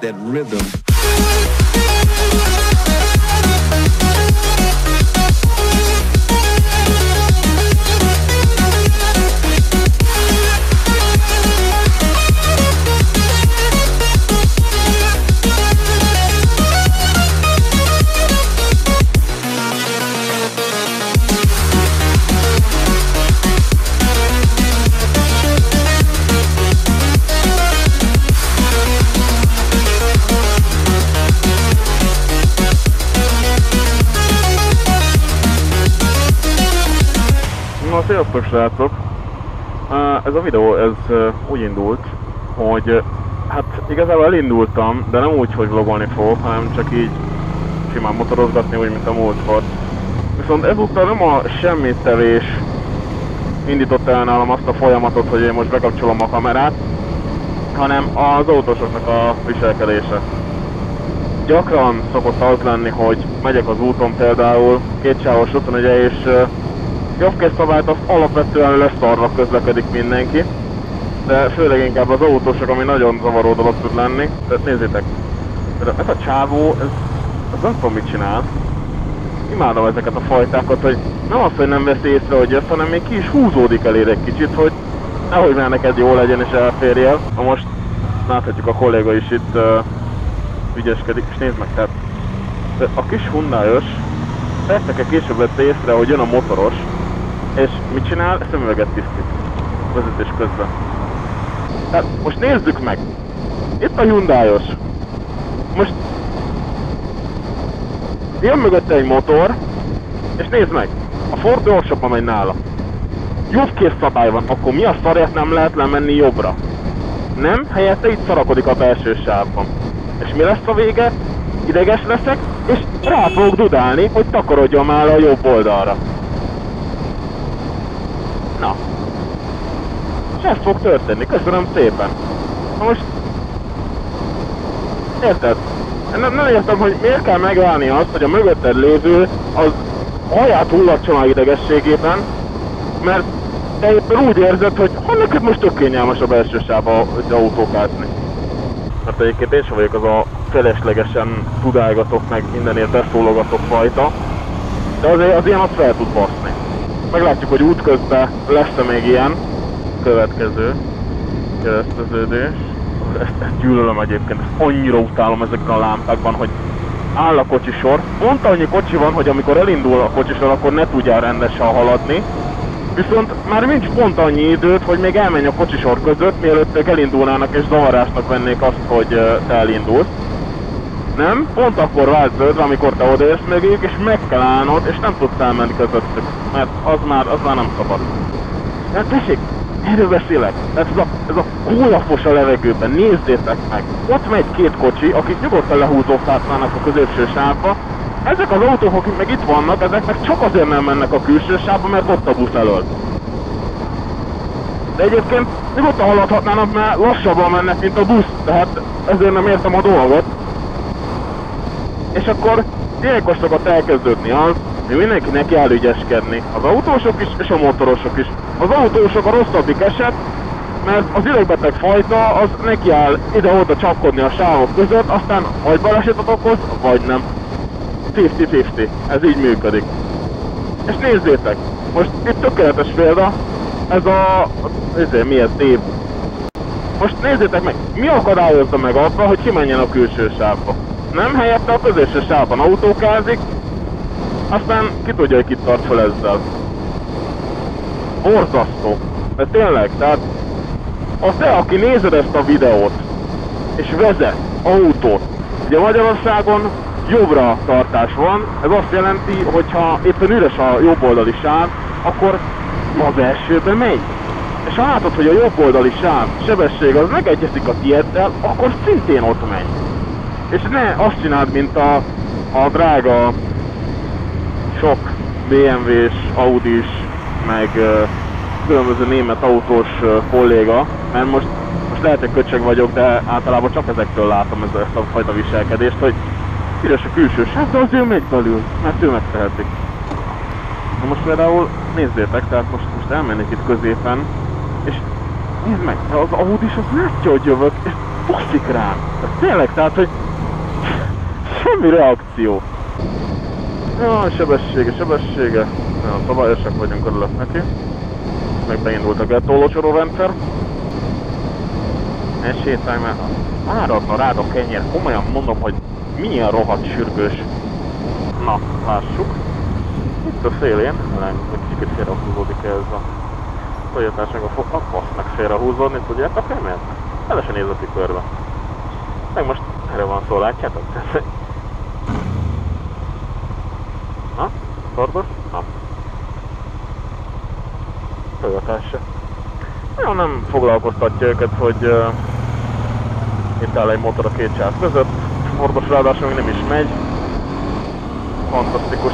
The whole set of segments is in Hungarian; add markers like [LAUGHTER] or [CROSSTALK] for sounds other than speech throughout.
that rhythm. Sziasztok srácok! Á, Ez a videó, ez úgy indult, hogy hát igazából elindultam, de nem úgy, hogy vlogolni fogok, hanem csak így simán motorozgatni, úgy, mint a múltkor. Viszont ezúttal nem a semmit tevés indította el nálam azt a folyamatot, hogy én most bekapcsolom a kamerát, hanem az autósoknak a viselkedése. Gyakran szokott az lenni, hogy megyek az úton például, kétsávos úton ugye, és ö, jobbkész szabályt azt alapvetően leszarva közlekedik mindenki, de főleg inkább az autósok, ami nagyon zavaró dolog tud lenni. Tehát nézzétek, ez a csávó, ez, ez nem tudom mit csinál. Imádom ezeket a fajtákat, hogy nem az, hogy nem veszi észre, hogy jössz, hanem még ki is húzódik elér egy kicsit, hogy nehogy már neked jó legyen és elférjél. Na most láthatjuk a kolléga is itt uh, ügyeskedik, és nézd meg, tehát a kis Hyundai-os percekkel később vette észre, hogy jön a motoros, és mit csinál? Szemüveget tisztít. Vezetés közben. Tehát most nézzük meg. Itt a Hyundai-os. Most jön mögötte egy motor, és nézd meg, a Ford gyorsabban megy nála. Jobb kész szabály van, akkor mi a szarért nem lehet lemenni jobbra? Nem, helyette itt szarakodik a belső sávban. És mi lesz a vége? Ideges leszek, és rá fogok dudálni, hogy takarodjon már a jobb oldalra. Na. És ez fog történni, köszönöm szépen. Na most... Érted? Nem, nem értem, hogy miért kell megállni azt, hogy a mögötted lévő az haját hullatson a idegességében, mert te éppen úgy érzed, hogy ha neked most tök kényelmes a belső sávba autókázni. Mert egyébként én sem vagyok az a feleslegesen tudálgatok meg mindenért beszólogatok fajta, de azért az ilyen azt fel tud baszni. Meglátjuk, hogy útközben lesz-e még ilyen következő kereszteződés. Ezt, ezt gyűlölöm egyébként, ezt annyira utálom ezekben a lámpákban, hogy áll a kocsisor. Pont annyi kocsi van, hogy amikor elindul a kocsisor, akkor ne tudjál rendesen haladni. Viszont már nincs pont annyi időt, hogy még elmenj a kocsisor között, mielőtt ők elindulnának és zavarásnak vennék azt, hogy te elindulsz. Nem? Pont akkor vált zöldre, amikor te odaérsz mögéjük, és meg kell állnod, és nem tudsz elmenni közöttük. Mert az már, az már nem szabad. Hát tessék, erről beszélek. Ez a, ez a kólafos a levegőben, nézzétek meg. Ott megy két kocsi, akik nyugodtan lehúzózhatnának a középső sávba. Ezek az autók, akik meg itt vannak, ezek meg csak azért nem mennek a külső sávba, mert ott a busz elől. De egyébként nyugodtan haladhatnának, mert lassabban mennek, mint a busz, tehát ezért nem értem a dolgot. És akkor ilyenkor szokott elkezdődni az, hogy mindenki neki áll ügyeskedni. Az autósok is, és a motorosok is. Az autósok a rosszabbik eset, mert az idegbeteg fajta az neki áll ide-oda csapkodni a sávok között, aztán vagy balesetet okoz, vagy nem. 50-50, ez így működik. És nézzétek, most itt tökéletes példa, ez a, ezért mi ez, év. Most nézzétek meg, mi akadályozza meg abba, hogy kimenjen a külső sávba? Nem helyette a közöső sávban autókázik, aztán ki tudja, hogy kit tart fel ezzel. Borzasztó. De tényleg, tehát az te, aki nézed ezt a videót, és vezet autót, ugye Magyarországon jobbra tartás van, ez azt jelenti, hogy ha éppen üres a jobb oldali sáv, akkor az elsőbe megy. És ha látod, hogy a jobb oldali sáv sebesség az megegyezik a tieddel, akkor szintén ott megy és ne azt csináld, mint a, a drága sok BMW-s, Audi-s, meg uh, különböző német autós uh, kolléga, mert most, most lehet, hogy köcsög vagyok, de általában csak ezektől látom ezt, ezt a fajta viselkedést, hogy piros a külső sáv, de az ő még belül, mert ő megtehetik. Na most például nézzétek, tehát most, most elmennék itt középen, és nézd meg, az Audi is az látja, hogy jövök, és baszik rám. Tehát tényleg, tehát, hogy semmi reakció. Ja, sebessége, sebessége. Ja, szabályosak vagyunk örülök neki. Meg beindult a gettólócsoró rendszer. Ne sétálj már. Áradna rád a kenyér. Komolyan mondom, hogy milyen rohadt sürgős. Na, lássuk. Itt a szélén, nem, egy kicsit félrehúzódik ez a tojatásnak a fognak, passz meg félrehúzódni, tudjátok, hogy miért? El se a tükörbe. Meg most erre van szó, látjátok? motorba? Nem. Toyota se. Ja, nem foglalkoztatja őket, hogy uh, itt áll egy motor a két sáv között. Fordos ráadásul még nem is megy. Fantasztikus.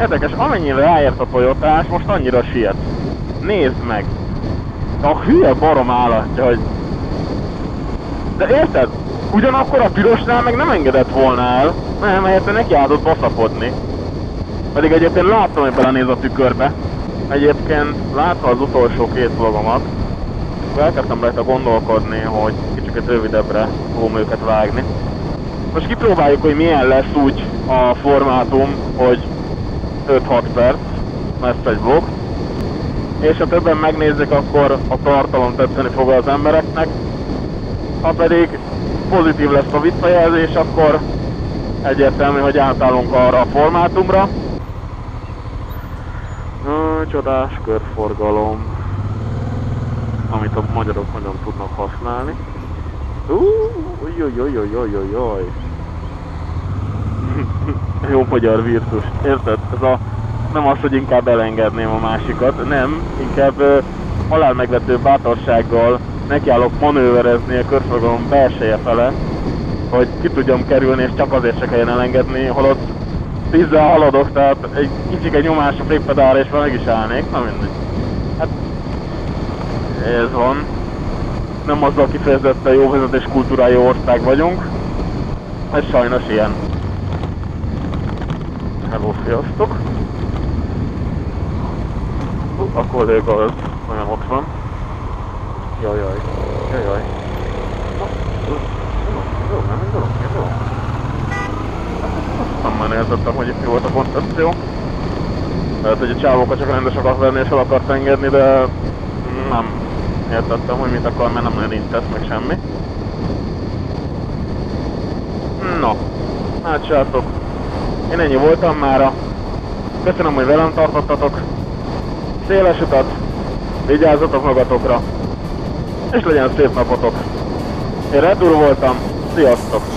Érdekes, amennyire ráért a Toyotás, most annyira siet. Nézd meg! A hülye barom állatja, hogy... De érted? Ugyanakkor a pirosnál meg nem engedett volna el, nem, helyette neki áldott baszapodni. Pedig egyébként láttam, hogy belenéz a tükörbe. Egyébként látva az utolsó két vlogomat, elkezdtem rajta gondolkodni, hogy kicsit rövidebbre fogom őket vágni. Most kipróbáljuk, hogy milyen lesz úgy a formátum, hogy 5-6 perc lesz egy vlog, és ha többen megnézik, akkor a tartalom tetszeni fog az embereknek. Ha pedig pozitív lesz a visszajelzés, akkor egyértelmű, hogy átállunk arra a formátumra, csodás körforgalom, amit a magyarok hogyan tudnak használni. Újjjjjjjjjjjjjjjjjjj! [LAUGHS] Jó magyar virtus, érted? Ez a, nem az, hogy inkább elengedném a másikat, nem, inkább ö, halál megvető bátorsággal nekiállok manőverezni a körforgalom belseje fele, hogy ki tudjam kerülni, és csak azért se elengedni, holott tízzel haladok, tehát egy kicsike nyomás a fékpedálra, és már meg is állnék, na mindegy. Hát, ez van. Nem azzal kifejezetten jó vezetés kultúrájú ország vagyunk. Ez sajnos ilyen. Hello, sziasztok! Uh, a kolléga az olyan ott van. Jaj, jaj, jaj, jaj. Na, jó, jó, nem indulok, jó. Nem már nézettem, hogy itt mi volt a koncepció. Lehet, hogy a csávókat csak rendes akart venni és el akart engedni, de nem értettem, hogy mit akar, mert nem nagyon intett meg semmi. No, hát srácok, én ennyi voltam mára. Köszönöm, hogy velem tartottatok. Széles utat, vigyázzatok magatokra, és legyen szép napotok. Én Redur voltam, sziasztok!